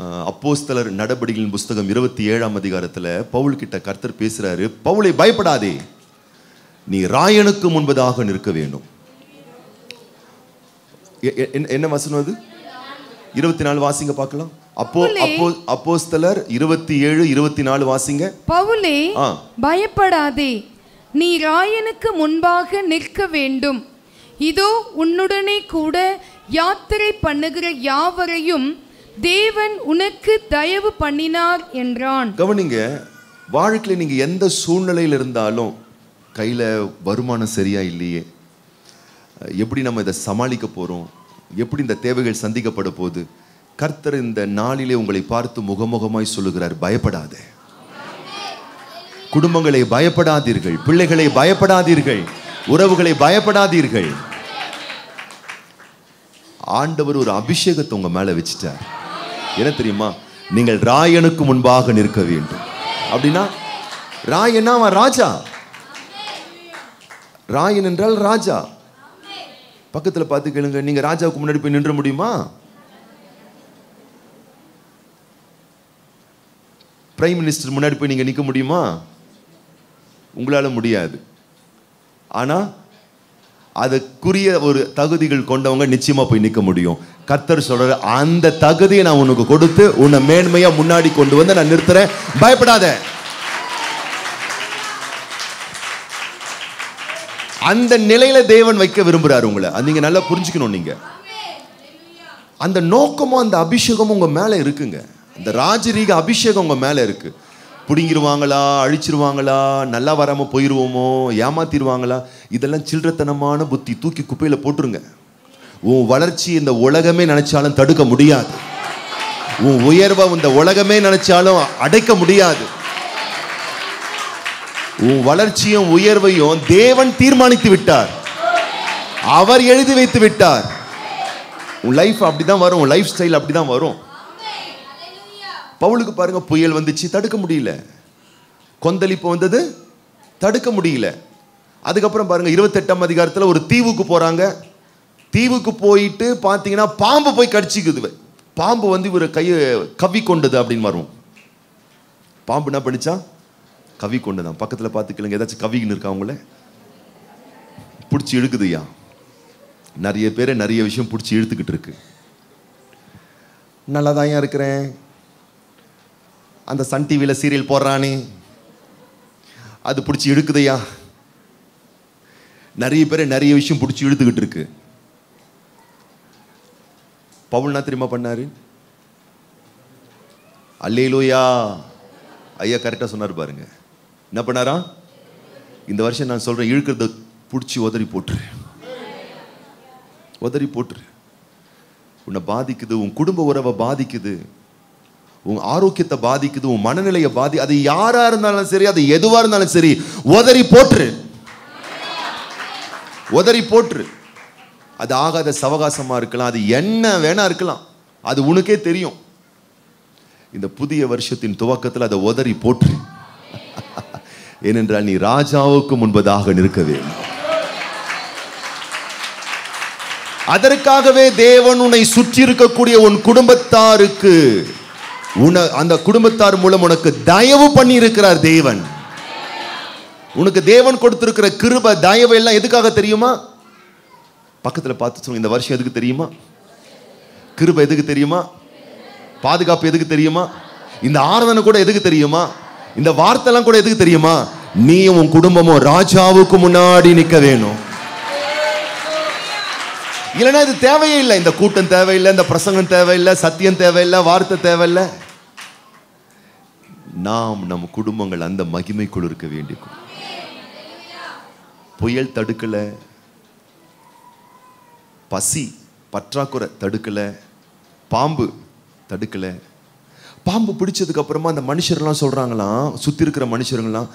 அப்போஸ்தலர் நடபடிகளின் புஸ்தகம் இருபத்தி ஏழாம் அதிகாரத்துல பவுல் கிட்ட கர்த்தர் பேசுறாரு பவுலை பயப்படாதே நீ ராயனுக்கு முன்பதாக நிற்க வேண்டும். என்ன- வசனம் அது? இருபத்தி நாலு வாசிங்க பார்க்கலாம். அப்போ. அப்போ அப்போஸ்தலர் இருபத்தி ஏழு இருபத்தி நாலு வாசிங்க. பவுலே. பயப்படாதே நீ ராயனுக்கு முன்பாக நிற்க வேண்டும். இதோ உன்னுடனே கூட யாத்திரை பண்ணுகிற யாவரையும் தேவன் உனக்கு தயவு பண்ணினார் என்றான். கவனிங்க வாழ்க்கையில் நீங்க எந்த சூழ்நிலையில் இருந்தாலும் கையில வருமானம் சரியா இல்லையே. எப்படி நம்ம இதை சமாளிக்க போறோம்? எப்படி இந்த தேவைகள் சந்திக்கப்பட போகுது? கர்த்தர் இந்த நாளிலே உங்களை பார்த்து முகமுகமாய் சொல்லுகிறார் பயப்படாதே. குடும்பங்களை பயப்படாதீர்கள் பிள்ளைகளை பயப்படாதீர்கள் உறவுகளை பயப்படாதீர்கள். ஆண்டவர் ஒரு அபிஷேகத்தை உங்க மேல வச்சுட்டார். என்ன தெரியுமா? நீங்கள் ராயனுக்கு முன்பாக நிற்க வேண்டும். அப்படின்னா ராயன் அவன் ராஜா. ராயன் என்றால் ராஜா. பக்கத்தில் பார்த்து கேளுங்க நீங்க ராஜாவுக்கு முன்னாடி போய் நின்ற முடியுமா? பிரைம் மினிஸ்டர் முன்னாடி போய் நீங்க நிற்க முடியுமா? உங்களால முடியாது. ஆனால் அதுக்குரிய ஒரு தகுதிகள் கொண்டவங்க நிச்சயமாக போய் நிற்க முடியும். கர்த்தர் சொல்கிற அந்த தகுதியை நான் உனக்கு கொடுத்து உன்னை மேன்மையாக முன்னாடி கொண்டு வந்து நான் நிறுத்துறேன். பயப்படாத. அந்த நிலையில தேவன் வைக்க விரும்புகிறார் உங்களை. அது நல்லா புரிஞ்சுக்கணும் நீங்கள் அந்த நோக்கமும் அந்த அபிஷேகமும் உங்கள் மேலே இருக்குங்க. அந்த ராஜரீக அபிஷேகம் உங்கள் மேலே இருக்குது பிடுங்கிடுவாங்களா அழிச்சிருவாங்களா நல்லா வராமல் போயிடுவோமோ ஏமாத்திடுவாங்களா இதெல்லாம் சில்லறத்தனமான புத்தி. தூக்கி குப்பையில போட்டுருங்க. உன் வளர்ச்சி இந்த உலகமே நினைச்சாலும் தடுக்க முடியாது. உன் உயர்வை இந்த உலகமே நினைச்சாலும் அடைக்க முடியாது. உன் வளர்ச்சியும் உயர்வையும் தேவன் தீர்மானித்து விட்டார். அவர் எழுதி வைத்து விட்டார். உன் லைஃப் அப்படிதான் வரும். உன் லைஃப் ஸ்டைல் அப்படிதான் வரும். பவுலுக்கு பாருங்க புயல் வந்துச்சு தடுக்க முடியல. கொந்தளிப்பு வந்தது தடுக்க முடியல. அதுக்கப்புறம் பாருங்கள் இருபத்தெட்டாம் அதிகாரத்தில் ஒரு தீவுக்கு போகிறாங்க தீவுக்கு போயிட்டு பார்த்தீங்கன்னா பாம்பு போய் கடிச்சிக்குது பாம்பு வந்து இவர் கையை கவி கொண்டது அப்படின்னு வரும் பாம்பு என்ன பண்ணிச்சா? கவி கொண்டுதான் பக்கத்தில் பார்த்துக்கலங்க ஏதாச்சும் கவின்னு இருக்கா அவங்கள பிடிச்சி இழுக்குதுயா நிறைய பேரை நிறைய விஷயம் பிடிச்சி இழுத்துக்கிட்டு இருக்கு. நல்லா தான் இருக்கிறேன். அந்த சன் டிவியில் சீரியல் போடுறானே. அது பிடிச்சி இழுக்குதையா நிறைய பேரை நிறைய விஷயம் பிடிச்சி இழுத்துக்கிட்டு இருக்கு. பவுல்னா தெரியுமா பண்ணாரு? அல்லையிலோயா ஐயா கரெக்டாக சொன்னார் பாருங்க. என்ன பண்ணாரா? இந்த வருஷம் நான் சொல்கிறேன் இழுக்கிறத பிடிச்சி உதறி போட்டுரு. உதறி போட்டுரு. உன்னை பாதிக்குது உன் குடும்ப உறவை பாதிக்குது உன் ஆரோக்கியத்தை பாதிக்குது உன் மனநிலையை பாதி அது யாராக இருந்தாலும் சரி அது எதுவாக இருந்தாலும் சரி உதறி போட்டுரு. உதறி போட்டுரு. அது ஆகாத சவகாசமாக இருக்கலாம் அது என்ன வேணா இருக்கலாம். அது உனக்கே தெரியும். இந்த புதிய வருஷத்தின் துவக்கத்தில் அதை உதறி போற்று ஏனென்றால் நீ ராஜாவுக்கு முன்பதாக நிற்க வேண்டும். அதற்காகவே தேவன் உன்னை சுற்றி இருக்கக்கூடிய உன் குடும்பத்தாருக்கு உன அந்த குடும்பத்தார் மூலம் உனக்கு தயவு பண்ணி இருக்கிறார் தேவன். உனக்கு தேவன் கொடுத்திருக்கிற கிருப தயவு எல்லாம் எதுக்காக தெரியுமா? பக்கத்தில் பார்த்து சொல்லுங்க இந்த வருஷம் எதுக்கு தெரியுமா? கிருப எதுக்கு தெரியுமா? பாதுகாப்பு எதுக்கு தெரியுமா? இந்த ஆராதனை கூட எதுக்கு தெரியுமா? இந்த வார்த்தைலாம் கூட எதுக்கு தெரியுமா? நீயும் உன் குடும்பமும் ராஜாவுக்கு முன்னாடி நிற்க வேணும். இல்லைன்னா இது தேவையே இல்லை. இந்த கூட்டம் தேவையில்லை இந்த பிரசங்கம் தேவையில்லை சத்தியம் தேவையில்லை வார்த்தை தேவையில்லை. நாம் நம் குடும்பங்கள் அந்த மகிமைக்குள் இருக்க வேண்டியிருக்கும். புயல் தடுக்கலை. பசி பற்றாக்குறை தடுக்கலை. பாம்பு தடுக்கலை. பாம்பு பிடிச்சதுக்கப்புறமா அந்த மனுஷர்லாம் சொல்கிறாங்களாம் சுற்றி இருக்கிற மனுஷருங்களாம்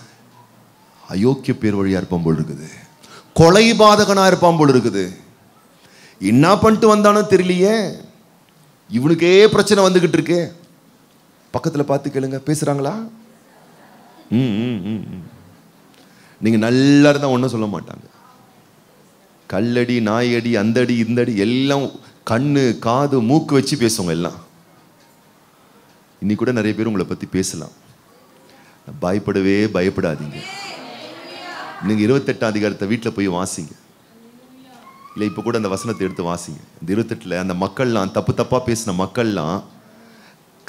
அயோக்கிய பேர் வழியாக இருப்பான் போல் இருக்குது. கொலை பாதகனா இருப்பான் போல் இருக்குது. என்ன பண்ணிட்டு வந்தானோ தெரியலையே. இவனுக்கே பிரச்சனை வந்துக்கிட்டு இருக்கு. பக்கத்தில் பார்த்து கேளுங்க பேசுகிறாங்களா ம் ம் ம் ம். நீங்கள் நல்லா இருந்தால் ஒன்றும் சொல்ல மாட்டாங்க. கல்லடி நாயடி அந்தடி இந்தடி எல்லாம் கண்ணு காது மூக்கு வச்சு பேசுவாங்க எல்லாம். இன்னைக்கு கூட நிறைய பேர் உங்களை பற்றி பேசலாம். பயப்படவே பயப்படாதீங்க. நீங்கள் இருபத்தெட்டாம் அதிகாரத்தை வீட்டில் போய் வாசிங்க. இல்லை இப்போ கூட அந்த வசனத்தை எடுத்து வாசிங்க. இந்த இருபத்தெட்டில் அந்த மக்கள்லாம் தப்பு தப்பாக பேசின மக்கள்லாம்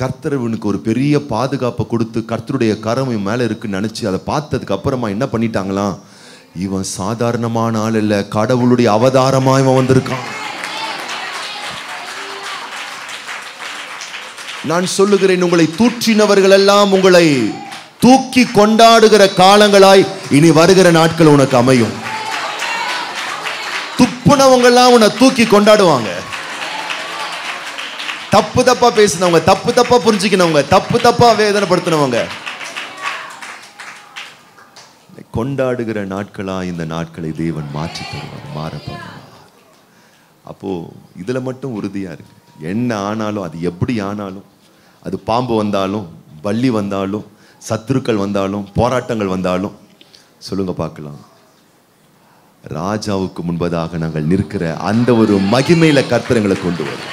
கர்த்தர் இவனுக்கு ஒரு பெரிய பாதுகாப்பை கொடுத்து கர்த்தருடைய கரம் மேலே இருக்குன்னு நினச்சி அதை பார்த்ததுக்கு அப்புறமா என்ன பண்ணிட்டாங்களாம்? இவன் சாதாரணமான ஆள் இல்லை கடவுளுடைய அவதாரமா இவன் வந்திருக்கான். நான் சொல்லுகிறேன் உங்களை தூற்றினவர்கள் எல்லாம் உங்களை தூக்கி கொண்டாடுகிற காலங்களாய் இனி வருகிற நாட்கள் உனக்கு அமையும். துப்புனவங்கெல்லாம் உன்னை தூக்கி கொண்டாடுவாங்க. தப்பு தப்பா பேசினவங்க தப்பு தப்பா புரிஞ்சுக்கினவங்க தப்பு தப்பா வேதனைப்படுத்தினவங்க. கொண்டாடுகிற நாட்களா இந்த நாட்களை தேவன் மாற்றி தருவார் மாற பண்ணுவார். அப்போ இதுல மட்டும் உறுதியா இருக்கு. என்ன ஆனாலும் அது எப்படி ஆனாலும் அது பாம்பு வந்தாலும் பள்ளி வந்தாலும் சத்துருக்கள் வந்தாலும் போராட்டங்கள் வந்தாலும் சொல்லுங்க பார்க்கலாம். ராஜாவுக்கு முன்பதாக நாங்கள் நிற்கிற அந்த ஒரு மகிமையில கர்த்தரங்களை கொண்டு வரும்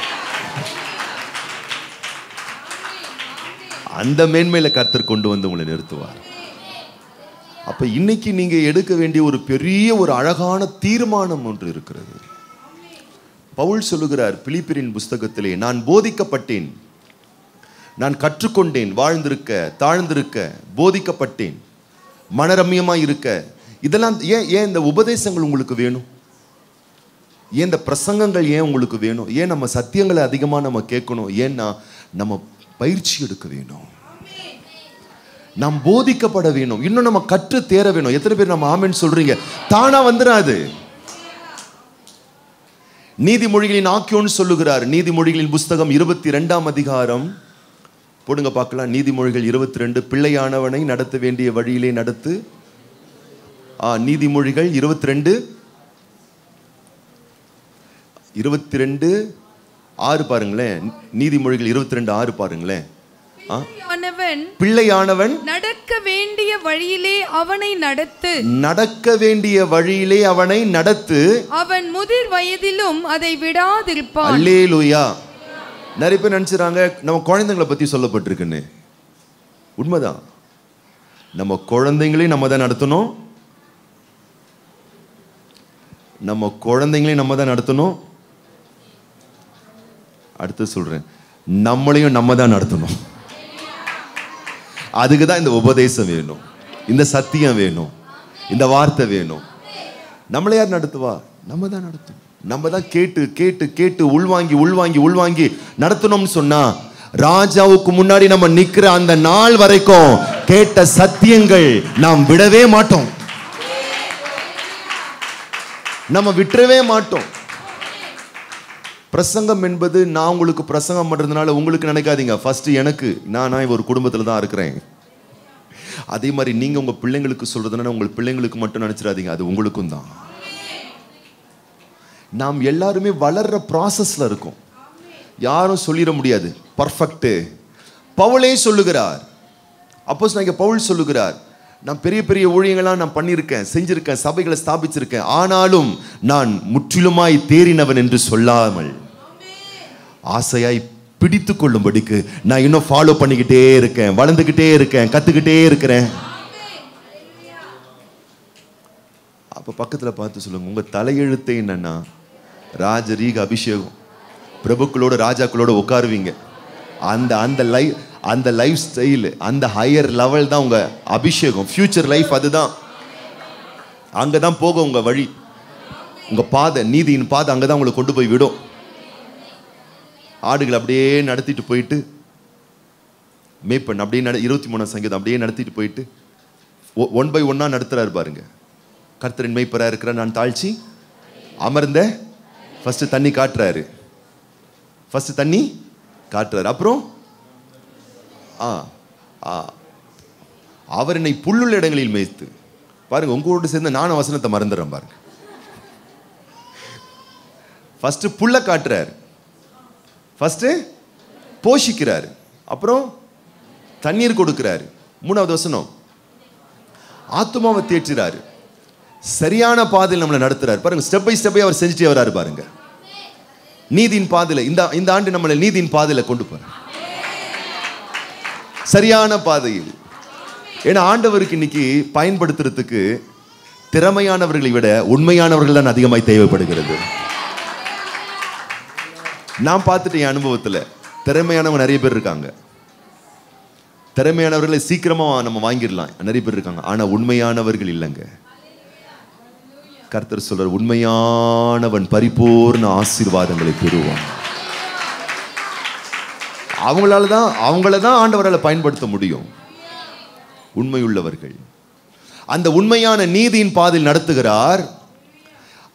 அந்த மேன்மையில் கர்த்தர் கொண்டு வந்து உங்களை நிறுத்துவார். அப்ப இன்னைக்கு நீங்க எடுக்க வேண்டிய ஒரு பெரிய ஒரு அழகான தீர்மானம் ஒன்று இருக்கிறது. பவுல் சொல்லுகிறார் பிலிப்பிரின் புஸ்தகத்திலே நான் போதிக்கப்பட்டேன். நான் கற்றுக்கொண்டேன். வாழ்ந்திருக்க தாழ்ந்திருக்க போதிக்கப்பட்டேன். மனரம்யமா இருக்க. இதெல்லாம் ஏன் ஏன் இந்த உபதேசங்கள் உங்களுக்கு வேணும்? ஏன் இந்த பிரசங்கங்கள் ஏன் உங்களுக்கு வேணும்? ஏன் நம்ம சத்தியங்களை அதிகமாக நம்ம கேட்கணும்? ஏன்னா நம்ம பயிற்சி எடுக்க வேணும் நாம் போதிக்கப்பட வேணும் இன்னும் நம்ம கற்று தேர வேணும் எத்தனை பேர் நம்ம ஆமின்னு சொல்றீங்க? தானா வந்துடாது நீதிமொழிகளின் ஆக்கியோன்னு சொல்லுகிறார். நீதிமொழிகளின் புஸ்தகம் இருபத்தி ரெண்டாம் அதிகாரம். போடுங்க பார்க்கலாம். நீதிமொழிகள் இருபத்தி ரெண்டு பிள்ளையானவனை நடத்த வேண்டிய வழியிலே நடத்து. ஆ நீதிமொழிகள் இருபத்தி ரெண்டு இருபத்தி ரெண்டு ஆறு பாருங்களேன். நீதிமொழிகள் இருபத்தி ரெண்டு ஆறு பாருங்களேன். பிள்ளையானவன் நடக்க வேண்டிய வழியிலே அவனை நடத்து. நடக்க வேண்டிய வழியிலே அவனை நடத்து. அவன் முதிர் வயதிலும் அதை விடாதிருப்பான். அல்லேலூயா. நிறைய பேர் நினைச்சுறாங்க நம்ம குழந்தைங்களை பத்தி சொல்லப்பட்டிருக்குன்னு. உண்மைதான். நம்ம குழந்தைங்களையும் நம்ம தான் நடத்தணும். நம்ம குழந்தைங்களையும் நம்ம தான் நடத்தணும். அடுத்து சொல்கிறேன் நம்மளையும் நம்ம தான் நடத்தணும். அதுக்கு தான் இந்த உபதேசம் வேணும். இந்த சத்தியம் வேணும். இந்த வார்த்தை வேணும். நம்மளை யார் நடத்துவா? நம்ம தான் நடத்தும் நம்ம தான் கேட்டு கேட்டு கேட்டு உள்வாங்கி உள்வாங்கி உள்வாங்கி நடத்தணும்னு சொன்னா ராஜாவுக்கு முன்னாடி நம்ம நிக்கிற அந்த நாள் வரைக்கும் கேட்ட சத்தியங்கள் நாம் விடவே மாட்டோம். நம்ம விட்டுறவே மாட்டோம். பிரசங்கம் என்பது நான் உங்களுக்கு பிரசங்கம் பண்ணுறதுனால உங்களுக்கு நினைக்காதீங்க. ஃபஸ்ட்டு எனக்கு நான் நான் ஒரு குடும்பத்தில் தான் இருக்கிறேன். அதே மாதிரி நீங்கள் உங்கள் பிள்ளைங்களுக்கு சொல்கிறதுனால உங்கள் பிள்ளைங்களுக்கு மட்டும் நினச்சிடாதீங்க. அது உங்களுக்கும் தான். நாம் எல்லாருமே வளர்கிற ப்ராசஸில் இருக்கோம். யாரும் சொல்லிட முடியாது. பர்ஃபெக்ட்டு பவுலே சொல்லுகிறார். அப்போஸ் நான் இங்கே பவுல் சொல்லுகிறார். நான் பெரிய பெரிய ஊழியங்களாக நான் பண்ணியிருக்கேன் செஞ்சிருக்கேன் சபைகளை ஸ்தாபிச்சிருக்கேன். ஆனாலும் நான் முற்றிலுமாய் தேறினவன் என்று சொல்லாமல் ஆசையாய் பிடித்து கொள்ளும்படிக்கு நான் இன்னும் ஃபாலோ பண்ணிக்கிட்டே இருக்கேன் வளர்ந்துக்கிட்டே இருக்கேன் கற்றுக்கிட்டே இருக்கிறேன். அப்போ பக்கத்தில் பார்த்து சொல்லுங்க உங்கள் தலையெழுத்து என்னன்னா ராஜரீக அபிஷேகம். பிரபுக்களோட ராஜாக்களோட உட்காருவீங்க. அந்த அந்த லைஃப் அந்த லைஃப் ஸ்டைல் அந்த ஹையர் லெவல் தான் உங்கள் அபிஷேகம். ஃபியூச்சர் லைஃப் அதுதான். அங்கே தான் போகும் உங்கள் வழி. உங்கள் பாதை நீதியின் பாதை அங்கே தான் உங்களை கொண்டு போய் விடும். ஆடுகளை அப்படியே நடத்திட்டு போயிட்டு மேப்பன் அப்படியே நட இருபத்தி மூணாம் சங்கீதம் அப்படியே நடத்திட்டு போயிட்டு ஒன் பை ஒன்னாக நடத்துகிறாரு பாருங்க. கர்த்தரின் மேய்ப்பராக இருக்கிற நான் தாழ்ச்சி அமர்ந்த ஃபஸ்ட்டு தண்ணி காட்டுறாரு. ஃபஸ்ட்டு தண்ணி காட்டுறாரு. அப்புறம் அவர் என்னை புல்லுள்ள இடங்களில் மேய்த்து. பாருங்க உங்களோடு சேர்ந்து நானும் வசனத்தை மறந்துடுறேன் பாருங்க. ஃபர்ஸ்ட் புல்ல காட்டுறாரு. ஃபர்ஸ்ட் போஷிக்கிறாரு. அப்புறம் தண்ணீர் கொடுக்கிறாரு. மூணாவது வசனம். ஆத்மாவை தேற்றுறாரு. சரியான பாதையில் நம்மளை நடத்துறாரு. பாருங்க ஸ்டெப் பை ஸ்டெப்பை அவர் செஞ்சுட்டே வராரு பாருங்க. நீதியின் பாதையில இந்த இந்த ஆண்டு நம்மளை நீதியின் பாதையில் கொண்டு போறார். சரியான பாதையில். ஏன்னா ஆண்டவருக்கு இன்னைக்கு பயன்படுத்துறதுக்கு திறமையானவர்களை விட உண்மையானவர்கள் தான் அதிகமாய் தேவைப்படுகிறது. நான் பார்த்துட்டேன் என் அனுபவத்தில் திறமையானவங்க நிறைய பேர் இருக்காங்க. திறமையானவர்களை சீக்கிரமாக நம்ம வாங்கிடலாம். நிறைய பேர் இருக்காங்க. ஆனால் உண்மையானவர்கள் இல்லைங்க. கர்த்தர் சொல்றார் உண்மையானவன் பரிபூர்ண ஆசீர்வாதங்களை பெறுவான். அவங்களால தான் அவங்கள தான் ஆண்டவரால் பயன்படுத்த முடியும். உண்மையுள்ளவர்கள். அந்த உண்மையான நீதியின் பாதையில் நடத்துகிறார்.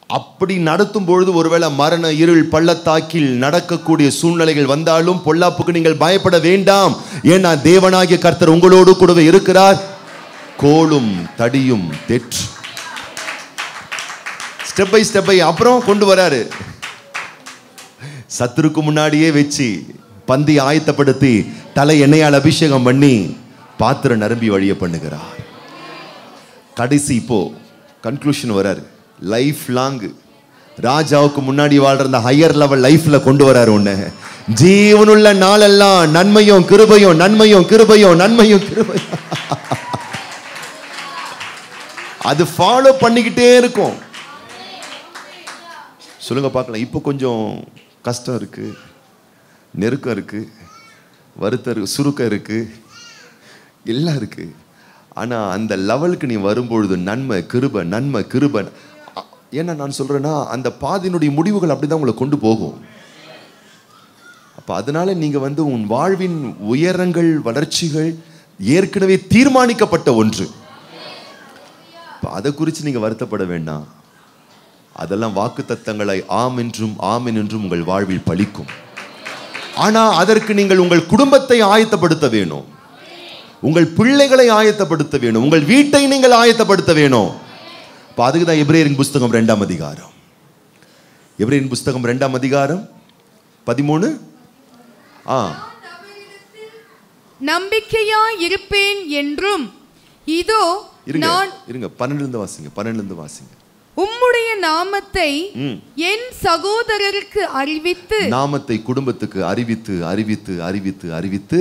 அப்படி நடத்தும் பொழுது ஒருவேளை மரண இருள் பள்ளத்தாக்கில் நடக்கக்கூடிய சூழ்நிலைகள் வந்தாலும் பொல்லாப்புக்கு நீங்கள் பயப்பட வேண்டாம். ஏன்னா தேவனாகிய கர்த்தர் உங்களோடு கூடவே இருக்கிறார். கோலும் தடியும் தெற்று ஸ்டெப் பை ஸ்டெப் பை அப்புறம் கொண்டு வராரு. சத்துருக்கு முன்னாடியே வச்சு. பந்தி ஆயத்தப்படுத்தி தலை எண்ணெயால் அபிஷேகம் பண்ணி பாத்திரம் நிரம்பி வழிய பண்ணுகிறார். கடைசி இப்போ கன்க்ளூஷன் வராரு. லைஃப் லாங் ராஜாவுக்கு முன்னாடி வாழ்ற அந்த ஹையர் லெவல் லைஃப்ல கொண்டு வராரு உன்னை. ஜீவனுள்ள நாளெல்லாம் நன்மையும் கிருபையும் நன்மையும் கிருபையும் நன்மையும் கிருபையும். அது ஃபாலோ பண்ணிக்கிட்டே இருக்கும். சொல்லுங்க பார்க்கலாம். இப்போ கொஞ்சம் கஷ்டம் இருக்குது நெருக்கம் இருக்குது வருத்தம் சுருக்கம் இருக்குது எல்லாம் இருக்குது ஆனால் அந்த லெவலுக்கு நீ வரும்பொழுது நன்மை கிருப நன்மை கிருபன் ஏன்னா நான் சொல்கிறேன்னா அந்த பாதியினுடைய முடிவுகள் அப்படி தான் உங்களை கொண்டு போகும். அப்போ அதனால நீங்கள் வந்து உன் வாழ்வின் உயரங்கள் வளர்ச்சிகள் ஏற்கனவே தீர்மானிக்கப்பட்ட ஒன்று. இப்போ அதை குறித்து நீங்கள் வருத்தப்பட வேண்டாம். அதெல்லாம் வாக்கு தத்தங்களை ஆம் என்றும் ஆமென் என்றும் உங்கள் வாழ்வில் பலிக்கும் ஆனா அதற்கு நீங்கள் உங்கள் குடும்பத்தை ஆயத்தப்படுத்த வேணும். உங்கள் பிள்ளைகளை ஆயத்தப்படுத்த வேணும். உங்கள் வீட்டை நீங்கள் ஆயத்தப்படுத்த வேணும். அப்ப அதுக்கு தான் எபிரேயரின் புஸ்தகம் ரெண்டாம் அதிகாரம். எபிரேயரின் புஸ்தகம் ரெண்டாம் அதிகாரம் பதிமூணு ஆ. நம்பிக்கையாய் இருப்பேன் என்றும் இதோ இருங்க இருங்க பன்னெண்டுல இருந்து வாசிங்க பன்னெண்டுல இருந்து வாசிங்க. உம்முடைய நாமத்தை. என் சகோதரருக்கு அறிவித்து நாமத்தை குடும்பத்துக்கு அறிவித்து அறிவித்து அறிவித்து அறிவித்து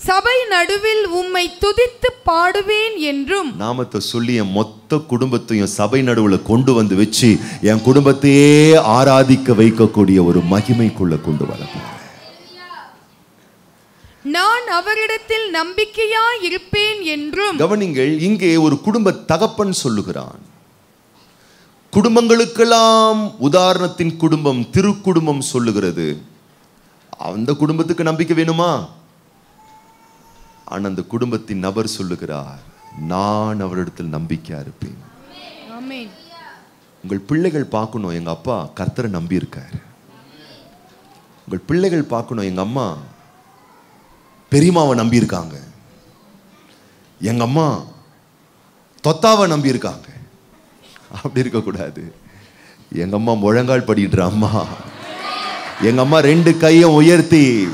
சபை நடுவில் உம்மை துதித்து பாடுவேன் என்றும் நாமத்தை சொல்லி என் மொத்த குடும்பத்தையும் சபை நடுவுல கொண்டு வந்து வச்சு என் குடும்பத்தையே ஆராதிக்க வைக்கக்கூடிய ஒரு மகிமைக்குள்ள கொண்டு வர போறேன் நான் அவரிடத்தில் நம்பிக்கையாய் இருப்பேன் என்றும் கவனிங்கள் இங்கே ஒரு குடும்ப தகப்பன் சொல்லுகிறான் குடும்பங்களுக்கெல்லாம் உதாரணத்தின் குடும்பம் திருக்குடும்பம் சொல்லுகிறது. அந்த குடும்பத்துக்கு நம்பிக்கை வேணுமா? ஆனா அந்த குடும்பத்தின் நபர் சொல்லுகிறார் நான் அவரிடத்தில் நம்பிக்கையா இருப்பேன். உங்கள் பிள்ளைகள் பார்க்கணும் எங்க அப்பா கர்த்தரை நம்பி இருக்காரு. உங்கள் பிள்ளைகள் பார்க்கணும் எங்க அம்மா பெரியம்மாவை நம்பி இருக்காங்க. எங்க அம்மா தொத்தாவை நம்பி இருக்காங்க. அப்படி இருக்கக்கூடாது. எங்க அம்மா முழங்கால் படிக்கிற அம்மா. எங்க அம்மா ரெண்டு கையும் உயர்த்தி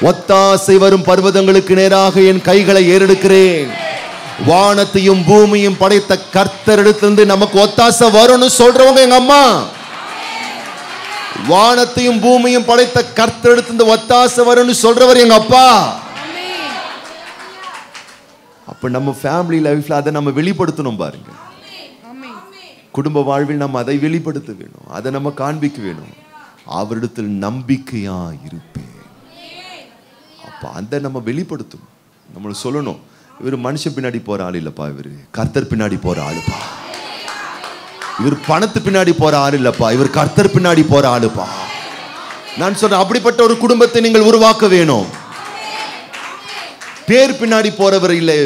ஒத்தாசை வரும் பர்வதங்களுக்கு நேராக என் கைகளை ஏறெடுக்கிறேன். வானத்தையும் பூமியும் படைத்த கர்த்தரிடத்திலிருந்து நமக்கு ஒத்தாசை வரும்னு சொல்றவங்க எங்க அம்மா. வானத்தையும் பூமியும் படைத்த கர்த்தரிடத்திலிருந்து ஒத்தாசை வரும்னு சொல்றவர் எங்க அப்பா. அப்ப நம்ம ஃபேமிலி லைஃப்ல அதை நம்ம வெளிப்படுத்தணும் பாருங்க. குடும்ப வாழ்வில் நம்ம அதை வெளிப்படுத்த வேணும் அதை நம்ம காண்பிக்க வேணும். அவரிடத்தில் நம்பிக்கையா இருப்பேன். அப்ப அந்த நம்ம வெளிப்படுத்தும். நம்மள சொல்லணும் இவர் மனுஷன் பின்னாடி போற ஆள் இல்லப்பா இவர். கர்த்தர் பின்னாடி போற ஆளுப்பா. இவர் பணத்து பின்னாடி போற ஆள் இல்லப்பா இவர் கர்த்தர் பின்னாடி போற ஆளுப்பா. நான் சொல்றேன் அப்படிப்பட்ட ஒரு குடும்பத்தை நீங்கள் உருவாக்க வேணும். பேர் பின்னாடி போறவர் இல்லை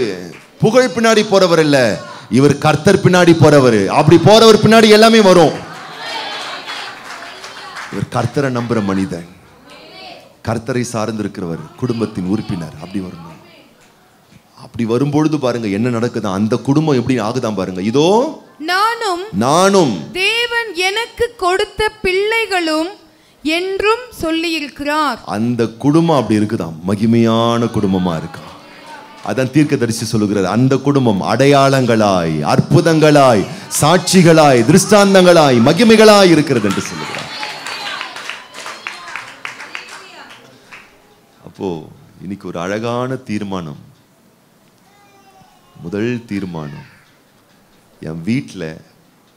புகழ் பின்னாடி போறவர் இல்லை. இவர் கர்த்தர் பின்னாடி போறவர். அப்படி போறவர் பின்னாடி எல்லாமே வரும். இவர் கர்த்தரை நம்புற மனிதன். கர்த்தரை சார்ந்திருக்கிறவர் குடும்பத்தின் உறுப்பினர். அப்படி வரணும் அப்படி வரும்பொழுது பாருங்க என்ன நடக்குதா? அந்த குடும்பம் எப்படி ஆகுதான் பாருங்க. இதோ நானும் நானும். தேவன் எனக்கு கொடுத்த பிள்ளைகளும் என்றும் சொல்லியிருக்கிறார். அந்த குடும்பம் அப்படி இருக்குதாம் மகிமையான குடும்பமா இருக்கா? அதான் தீர்க்க தரிசி சொல்லுகிறது அந்த குடும்பம் அடையாளங்களாய் அற்புதங்களாய் சாட்சிகளாய் திருஷ்டாந்தங்களாய் மகிமைகளாய் இருக்கிறது என்று சொல்லுகிறார். அப்போ இன்னைக்கு ஒரு அழகான தீர்மானம். முதல் தீர்மானம் என் வீட்டில்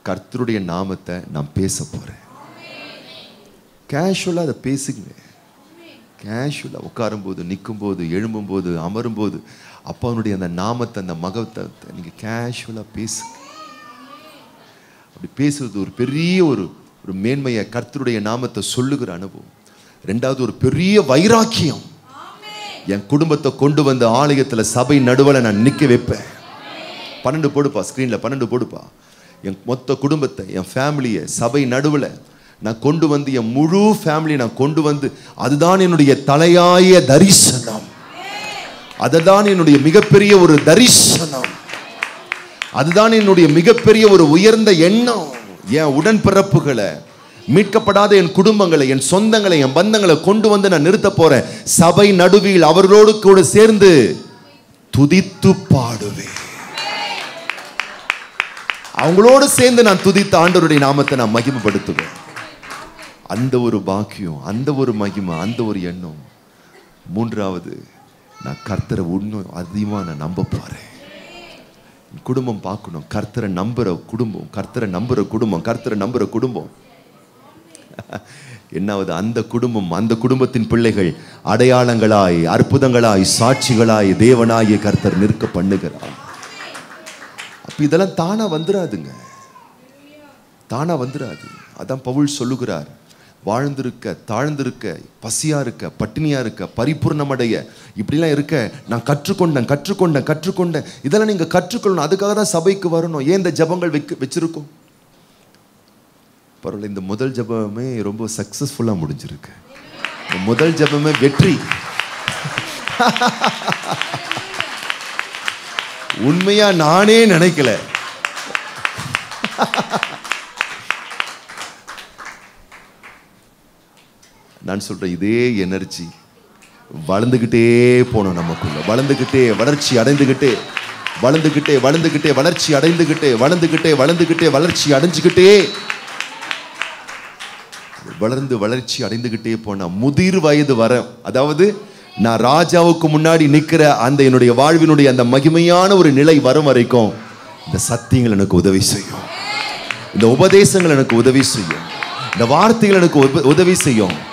கர்த்தருடைய நாமத்தை நான் பேச போறேன். கேஷுவலாக அதை பேசுங்க. கேஷுவலாக உட்காரும்போது நிற்கும்போது எழும்பும்போது அமரும்போது அப்பாவுடைய அந்த நாமத்தை அந்த மகத்தை நீங்கள் கேஷுவலாக பேசுங்க அப்படி பேசுறது ஒரு பெரிய ஒரு ஒரு மேன்மையை கர்த்தருடைய நாமத்தை சொல்லுகிற அனுபவம். ரெண்டாவது ஒரு பெரிய வைராக்கியம். என் குடும்பத்தை கொண்டு வந்து ஆலயத்துல சபை நடுவில் நான் நிக்க வைப்பேன். பன்னெண்டு போடுப்பா ஸ்க்ரீன்ல பன்னெண்டு போடுப்பா. என் மொத்த குடும்பத்தை என் ஃபேமிலியை சபை நடுவில் நான் கொண்டு வந்து என் முழு ஃபேமிலியை நான் கொண்டு வந்து அதுதான் என்னுடைய தலையாய தரிசனம். அதுதான் என்னுடைய மிகப்பெரிய ஒரு தரிசனம். அதுதான் என்னுடைய மிகப்பெரிய ஒரு உயர்ந்த எண்ணம். என் உடன்பிறப்புகளை மீட்கப்படாத என் குடும்பங்களை என் சொந்தங்களை என் பந்தங்களை கொண்டு வந்து நான் நிறுத்த போறேன். சபை நடுவில் அவர்களோடு கூட சேர்ந்து துதித்து பாடுவேன். அவங்களோடு சேர்ந்து நான் துதித்த ஆண்டவருடைய நாமத்தை நான் மகிமைப்படுத்துவேன். அந்த ஒரு பாக்கியம் அந்த ஒரு மகிமை அந்த ஒரு எண்ணம். மூன்றாவது நான் கர்த்தரை இன்னும் அதிகமாக நான் நம்ப போறேன். குடும்பம் பார்க்கணும். கர்த்தரை நம்புகிற குடும்பம் கர்த்தரை நம்புகிற குடும்பம் கர்த்தரை நம்புகிற குடும்பம். என்னாவது அந்த குடும்பம் அந்த குடும்பத்தின் பிள்ளைகள் அடையாளங்களாய் அற்புதங்களாய் சாட்சிகளாய் தேவனாகிய கர்த்தர் நிற்க பண்ணுகிறார். அப்போ இதெல்லாம் தானாக வந்துடாதுங்க தானாக வந்துடாது அதான் பவுல் சொல்லுகிறார். வாழ்ந்திருக்க தாழ்ந்திருக்க பசியா இருக்க பட்டினியா இருக்க பரிபூர்ணமடைய. இப்படிலாம் இருக்க நான் கற்றுக்கொண்டேன் கற்றுக்கொண்டேன் கற்றுக்கொண்டேன். இதெல்லாம் நீங்க கற்றுக்கொள்ளணும். அதுக்காக தான் சபைக்கு வரணும். ஏன் இந்த ஜபங்கள் வைக்க வச்சிருக்கோம்? பரவாயில்ல இந்த முதல் ஜபமே ரொம்ப சக்சஸ்ஃபுல்லா முடிஞ்சிருக்கு. முதல் ஜபமே வெற்றி. உண்மையா நானே நினைக்கல. நான் சொல்கிறேன் இதே எனர்ஜி வளர்ந்துக்கிட்டே போனோம் நமக்குள்ள. வளர்ந்துக்கிட்டே வளர்ச்சி அடைந்துக்கிட்டே வளர்ந்துக்கிட்டே வளர்ந்துக்கிட்டே வளர்ச்சி அடைந்துக்கிட்டே வளர்ந்துக்கிட்டே வளர்ந்துக்கிட்டே வளர்ச்சி அடைஞ்சுக்கிட்டே வளர்ந்து வளர்ச்சி அடைந்துகிட்டே போனா முதிர் வயது வர அதாவது நான் ராஜாவுக்கு முன்னாடி நிற்கிற அந்த என்னுடைய வாழ்வினுடைய அந்த மகிமையான ஒரு நிலை வரும் வரைக்கும் இந்த சத்தியங்கள் எனக்கு உதவி செய்யும். இந்த உபதேசங்கள் எனக்கு உதவி செய்யும். இந்த வார்த்தைகள் எனக்கு உதவி செய்யும்.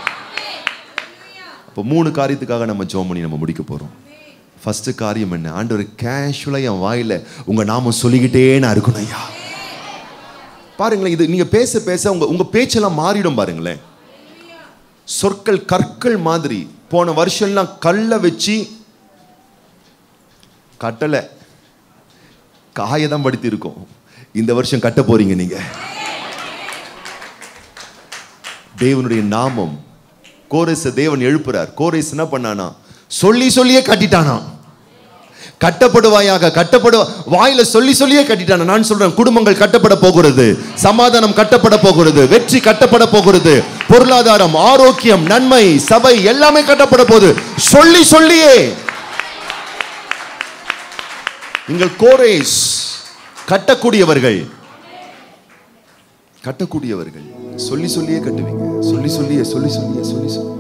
இப்போ மூணு காரியத்துக்காக நம்ம ஜோம் பண்ணி நம்ம முடிக்க போகிறோம் ஃபஸ்ட்டு காரியம் என்ன? ஆண்டவர் கேஷுவலாக என் வாயில உங்கள் நாமம் சொல்லிக்கிட்டே நான் இருக்கணும் ஐயா. பாருங்களேன் இது நீங்கள் பேச பேச உங்கள் உங்கள் பேச்செல்லாம் மாறிடும் பாருங்களேன். சொற்கள் கற்கள் மாதிரி. போன வருஷம்லாம் கல்லை வச்சு கட்டலை. காய தான் படுத்தியிருக்கோம் இந்த வருஷம் கட்ட போறீங்க நீங்க. தேவனுடைய நாமம் கோரேச தேவன் எழுப்புறார். கோரேஸ் என்ன பண்ணானா சொல்லி சொல்லியே கட்டிட்டானா. கட்டப்படுவாயாக கட்டப்படு வாயில சொல்லி சொல்லியே கட்டிட்டான. நான் சொல்றேன் குடும்பங்கள் கட்டப்பட போகிறது சமாதானம் கட்டப்பட போகிறது வெற்றி கட்டப்பட போகிறது பொருளாதாரம் ஆரோக்கியம் நன்மை சபை எல்லாமே கட்டப்பட போகுது. சொல்லி சொல்லியே. எங்கள் கோரேஸ் கட்டக்கூடியவர்கள் கட்டக்கூடியவர்கள். சொல்லி சொல்லியே கட்டுவீங்க. சொல்லி சொல்லியே சொல்லி சொல்லியே சொல்லி சொல்லி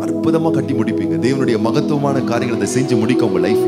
அற்புதமாக கட்டி முடிப்பீங்க. தேவனுடைய மகத்துவமான காரியங்களை செஞ்சு முடிக்க உங்கள் லைஃப்